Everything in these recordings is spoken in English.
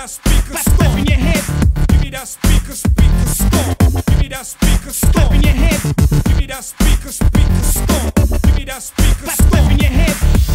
that speaker, stop. in your head. Give me that speaker, speaker, stop. Give me that speaker, stop. in your head. Give me that speaker, speaker, stop. Give me that speaker, stop. in your head.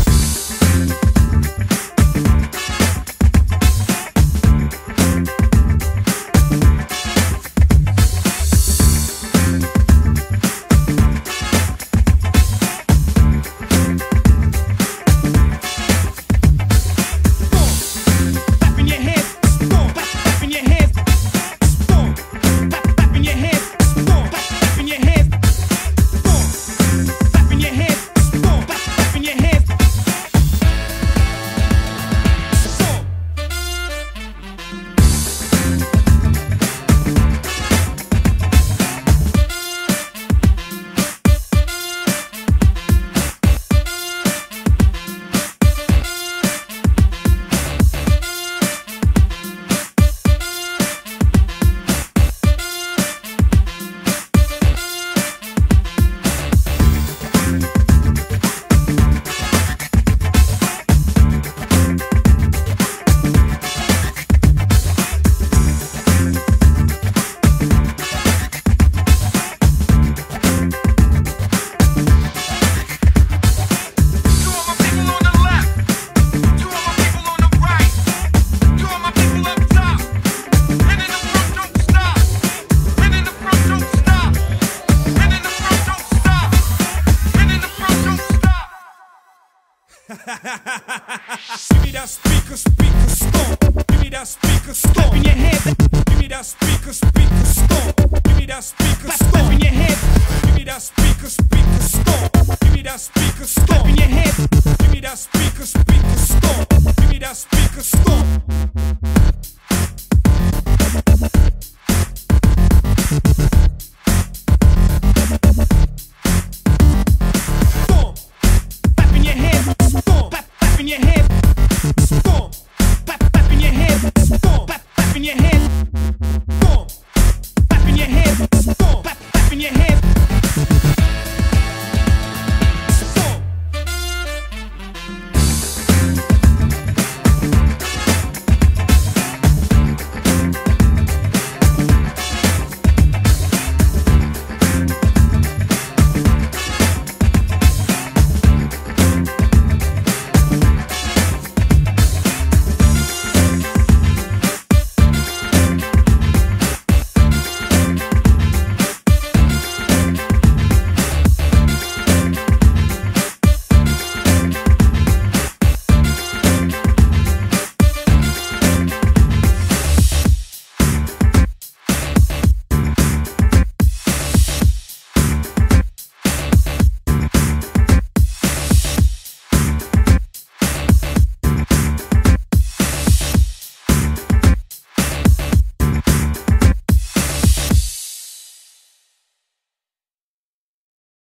Give me that speaker, speaker stomp. Give me that speaker stomp. in your head, Give me that speaker, speaker stomp. Give me that speaker step in your head, Give me that speaker, speaker stomp. Give me that speaker stomp. in your head, Give me that speaker, speaker stomp. Give me that speaker stomp.